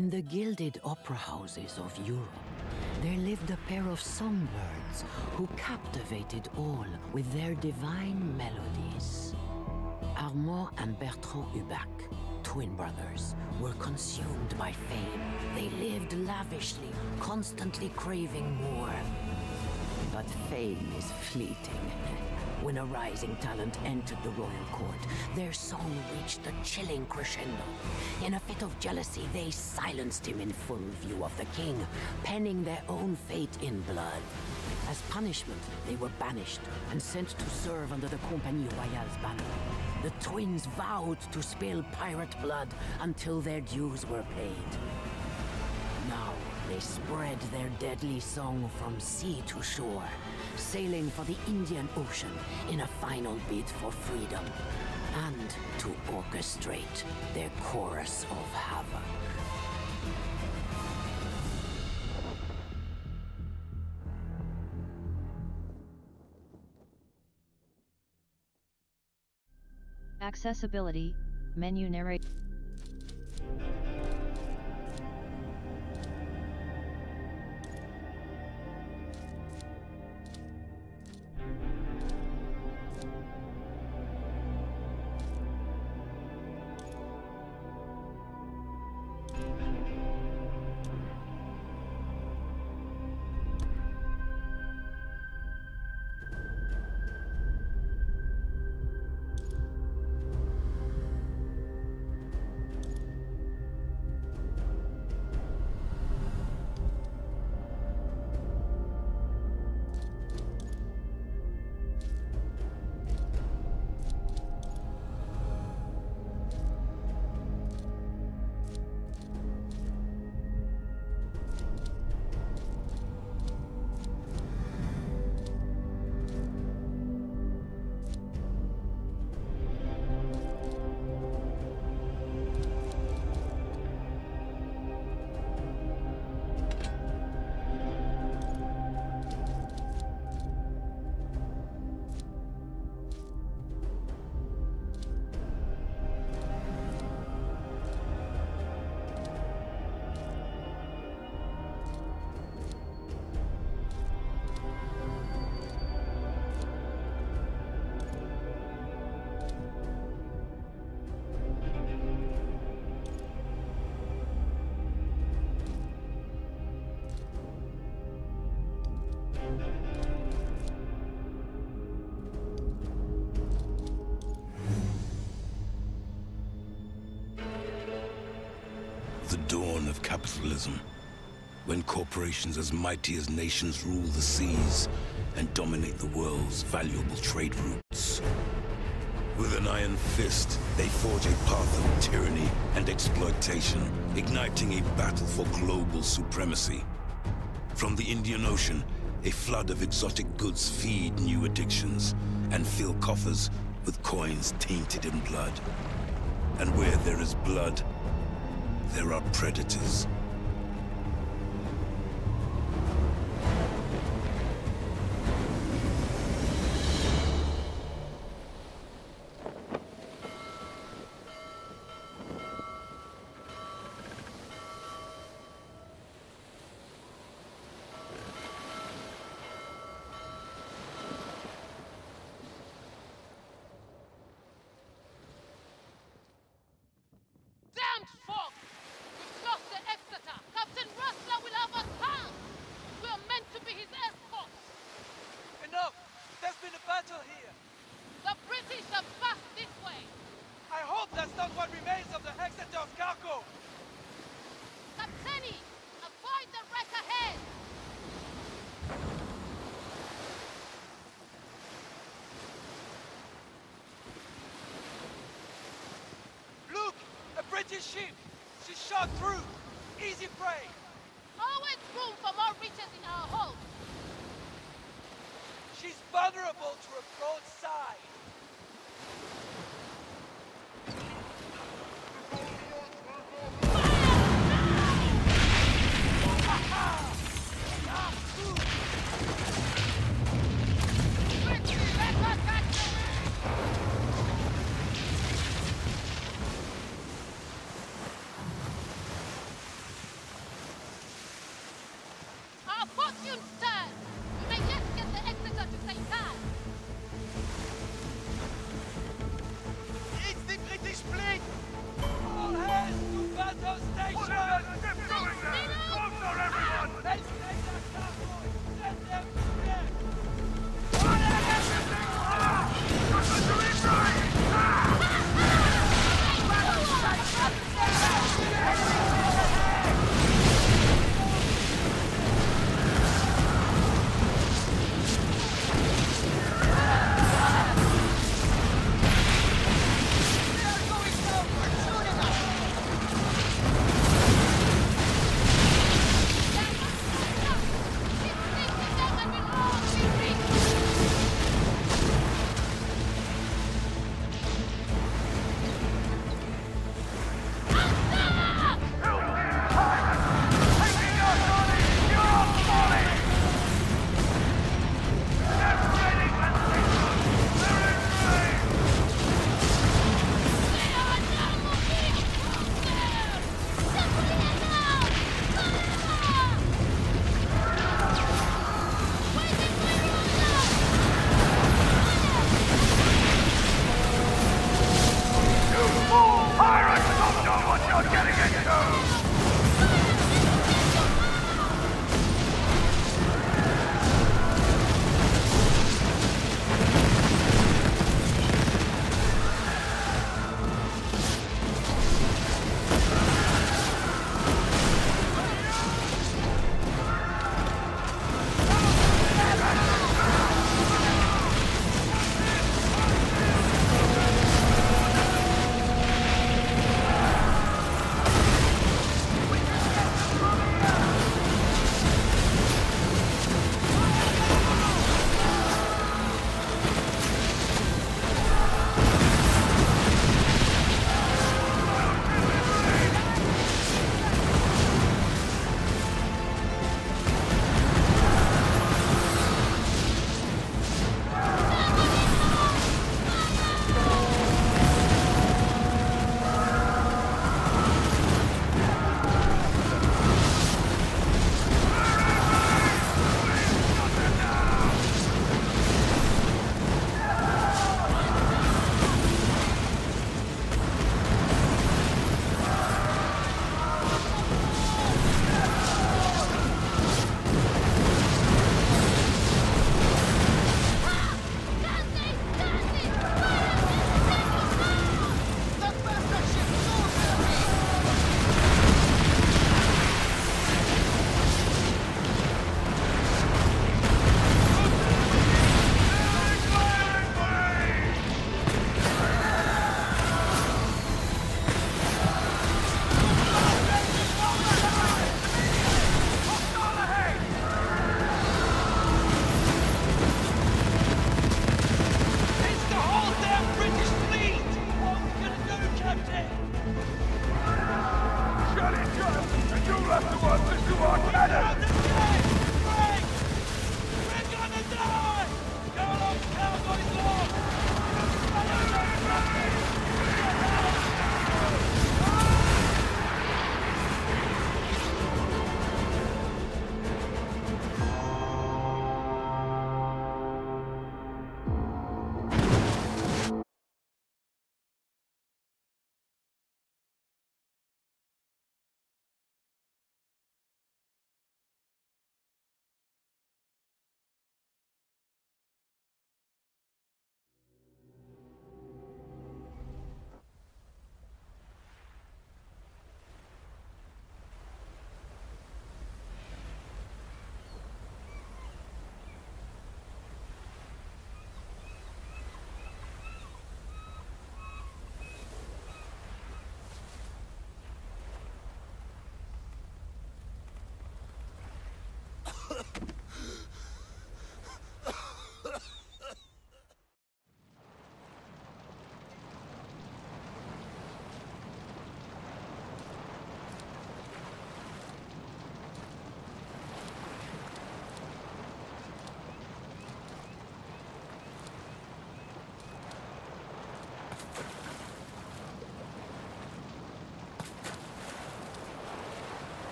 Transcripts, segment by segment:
In the gilded opera houses of Europe, there lived a pair of songbirds who captivated all with their divine melodies. Armand and Bertrand Hubac, twin brothers, were consumed by fame. They lived lavishly, constantly craving more. But fame is fleeting. When a rising talent entered the royal court, their song reached a chilling crescendo. In a fit of jealousy, they silenced him in full view of the king, penning their own fate in blood. As punishment, they were banished and sent to serve under the Compagnie Royale's banner. The twins vowed to spill pirate blood until their dues were paid. They spread their deadly song from sea to shore, sailing for the Indian Ocean in a final bid for freedom, and to orchestrate their chorus of havoc. Accessibility, menu narrate. Of capitalism. When corporations as mighty as nations rule the seas and dominate the world's valuable trade routes. With an iron fist, they forge a path of tyranny and exploitation, igniting a battle for global supremacy. From the Indian Ocean, a flood of exotic goods feed new addictions and fill coffers with coins tainted in blood. And where there is blood, there are predators. British have passed this way! I hope that's not what remains of the Exeter's cargo! Captaini!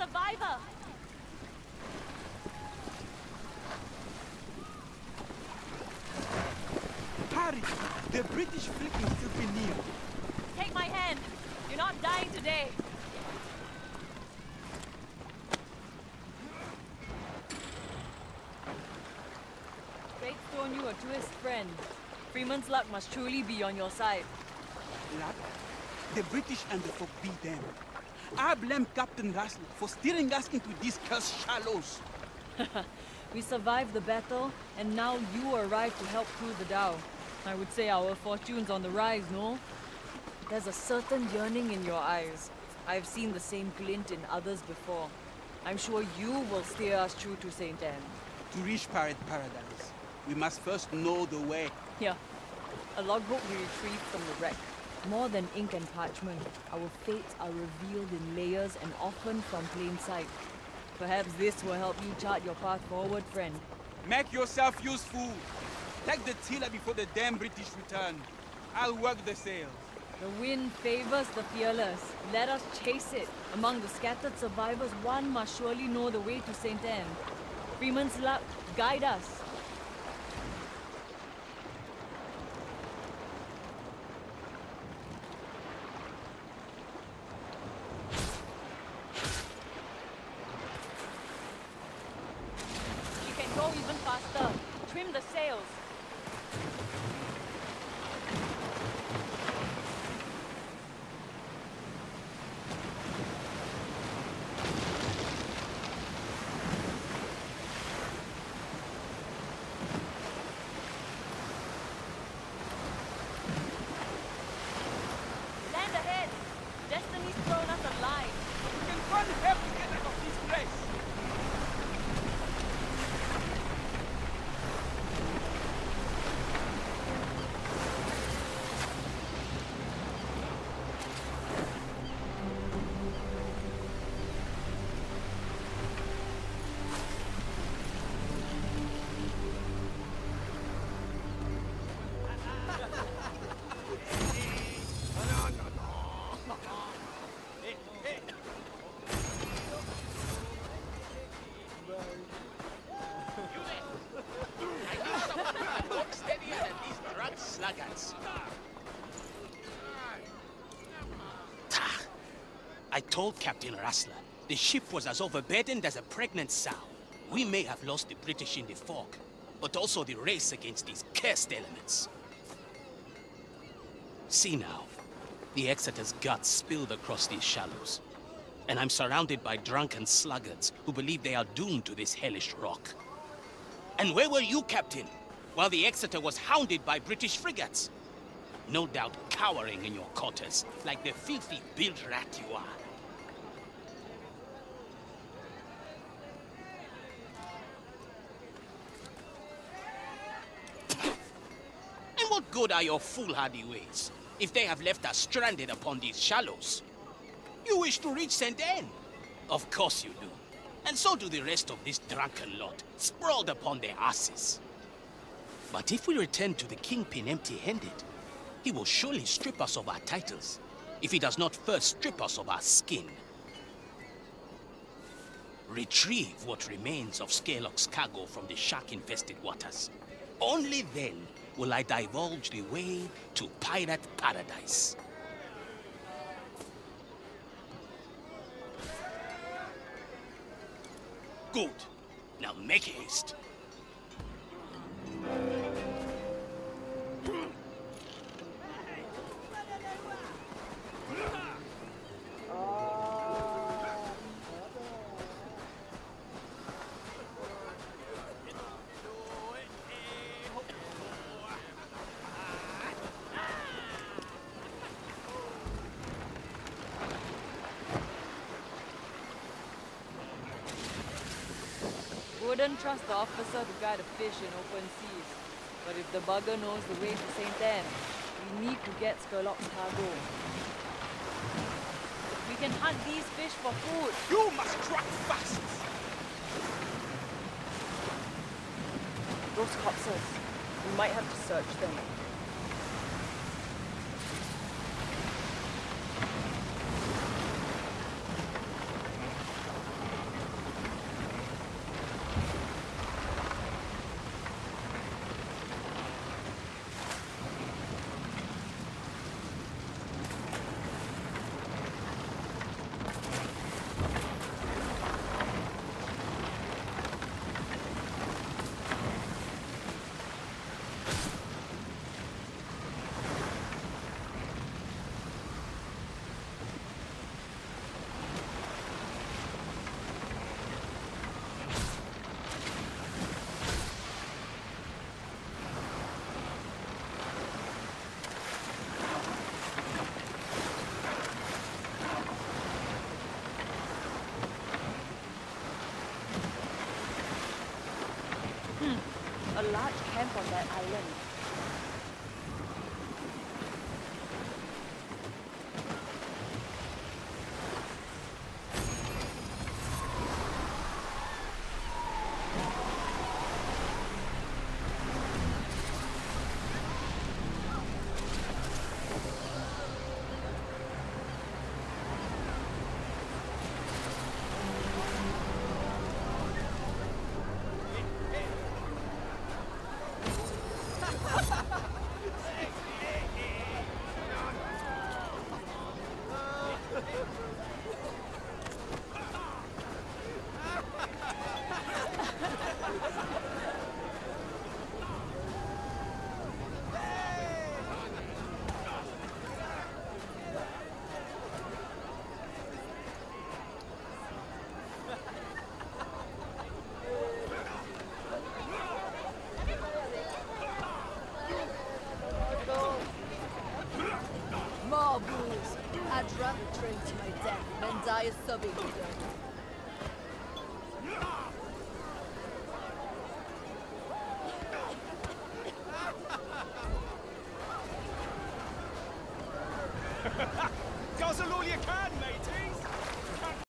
Survivor! Harry, the British fleet will still be near. Take my hand! You're not dying today! Fate's thrown you a twist, friend. Freeman's luck must truly be on your side. Luck? The British and the folk be them. I blame Captain Russell for steering us into these cursed shallows. We survived the battle, and now you arrive to help crew the Dhow. I would say our fortune's on the rise, no? There's a certain yearning in your eyes. I've seen the same glint in others before. I'm sure you will steer us true to St. Anne. To reach Pirate Paradise, we must first know the way. Here, a logbook we retrieved from the wreck. More than ink and parchment, our fates are revealed in layers and often from plain sight. Perhaps this will help you chart your path forward, friend. Make yourself useful. Take the tiller before the damn British return. I'll work the sails. The wind favors the fearless. Let us chase it. Among the scattered survivors, one must surely know the way to St. Anne. Freeman's luck, guide us. We can go even faster. Trim told Captain Rassler the ship was as overburdened as a pregnant sow. We may have lost the British in the fog, but also the race against these cursed elements. See now, the Exeter's guts spilled across these shallows. And I'm surrounded by drunken sluggards who believe they are doomed to this hellish rock. And where were you, Captain, while the Exeter was hounded by British frigates? No doubt cowering in your quarters, like the filthy bilge rat you are. And what good are your foolhardy ways, if they have left us stranded upon these shallows? You wish to reach St. Anne? Of course you do. And so do the rest of this drunken lot, sprawled upon their asses. But if we return to the Kingpin empty-handed, he will surely strip us of our titles, if he does not first strip us of our skin. Retrieve what remains of Scurlock's cargo from the shark-infested waters. Only then will I divulge the way to Pirate Paradise. Good. Now make haste. Wouldn't trust the officer to guide a fish in open seas. But if the bugger knows the way to St. Anne, we need to get Scurlock's cargo. We can hunt these fish for food. You must track fast. Those corpses. We might have to search them. A subbing